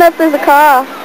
me know a car.